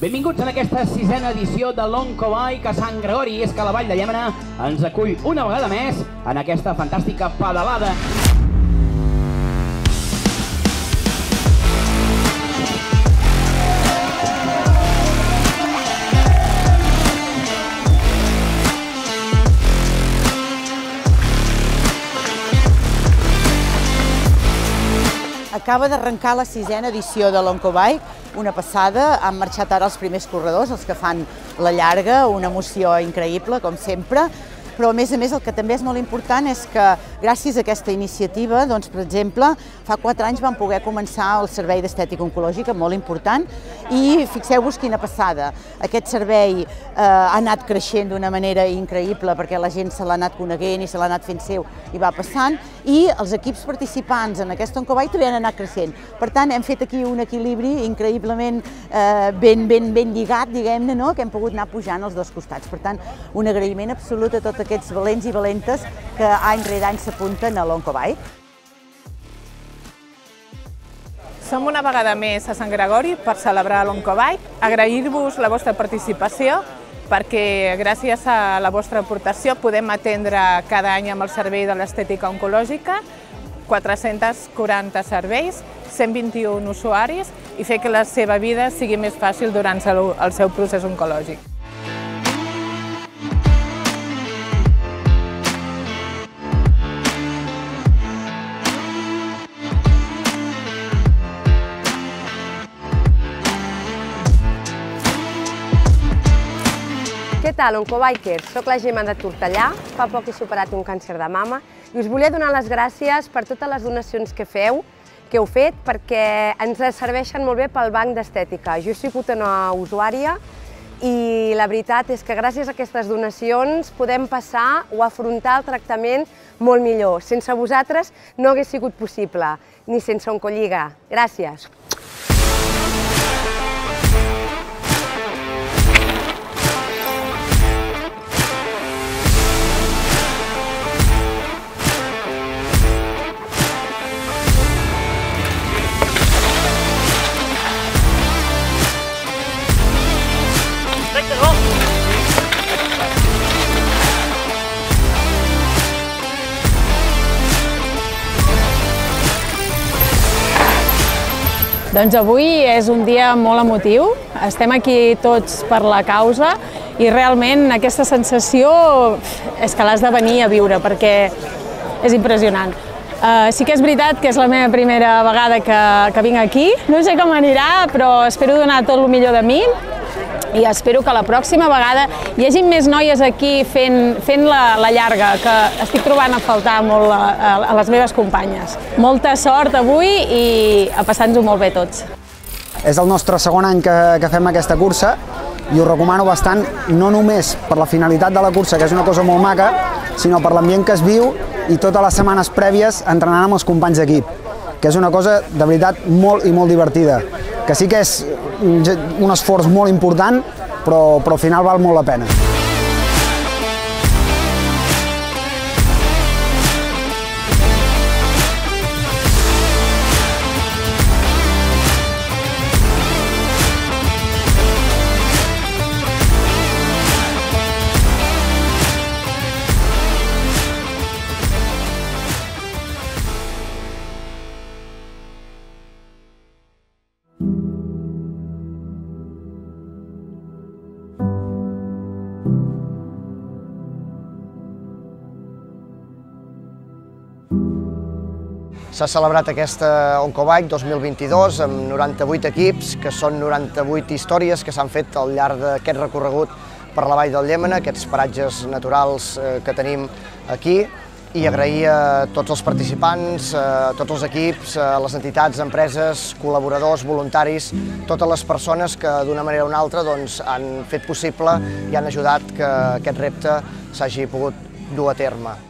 Benvinguts en aquesta sisena edició de l'Onco Bike a Sant Gregori. És que la Vall de Llémena ens acull una vegada més en aquesta fantàstica pedalada. Acaba d'arrencar la sisena edició de l'Oncobike, una passada, han marxat ara els primers corredors, els que fan la llarga, una emoció increïble, com sempre, però a més a més el que també és molt important és que gràcies a aquesta iniciativa, doncs, per exemple, fa quatre anys vam poder començar el servei d'estètica oncològica, molt important, i fixeu-vos quina passada. Aquest servei eh, ha anat creixent d'una manera increïble perquè la gent se l'ha anat coneguent i se l'ha anat fent seu i va passant, i els equips participants en aquest Oncobike també han anat creixent. Per tant, hem fet aquí un equilibri increïblement eh, ben, ben, ben lligat, diguem-ne, no? que hem pogut anar pujant els dos costats. Per tant, un agraïment absolut a tots aquests valents i valentes que any rere any s'apunten a l'Oncobike. Som una vegada més a Sant Gregori per celebrar l'Oncobike, agrair-vos la vostra participació perquè gràcies a la vostra aportació podem atendre cada any amb el servei de l'estètica oncològica 440 serveis, 121 usuaris i fer que la seva vida sigui més fàcil durant el seu procés oncològic. Què tal, Oncobikers? Soc la Gemma de Tortellà, fa poc he superat un càncer de mama i us volia donar les gràcies per totes les donacions que feu, que heu fet, perquè ens serveixen molt bé pel banc d'estètica. Jo he sigut una usuària i la veritat és que gràcies a aquestes donacions podem passar o afrontar el tractament molt millor. Sense vosaltres no hagués sigut possible, ni sense Oncolliga. Gràcies. Doncs avui és un dia molt emotiu, estem aquí tots per la causa i realment aquesta sensació és que l'has de venir a viure perquè és impressionant. Uh, sí que és veritat que és la meva primera vegada que, que vinc aquí, no sé com anirà, però espero donar tot el millor de mi i espero que la pròxima vegada hi hagi més noies aquí fent, fent la, la llarga, que estic trobant a faltar molt a, a, a les meves companyes. Molta sort avui i a passar-nos-ho molt bé tots. És el nostre segon any que, que fem aquesta cursa i ho recomano bastant, no només per la finalitat de la cursa, que és una cosa molt maca, sinó per l'ambient que es viu i totes les setmanes prèvies entrenant amb els companys d'equip, que és una cosa de veritat molt i molt divertida, que sí que és un esforç molt important, però, però al final val molt la pena. S'ha celebrat aquesta Oncobike 2022 amb 98 equips, que són 98 històries que s'han fet al llarg d'aquest recorregut per la Vall del Llémena, aquests paratges naturals eh, que tenim aquí, i agrair a tots els participants, a tots els equips, a les entitats, empreses, col·laboradors, voluntaris, totes les persones que d'una manera o una altra doncs, han fet possible i han ajudat que aquest repte s'hagi pogut dur a terme.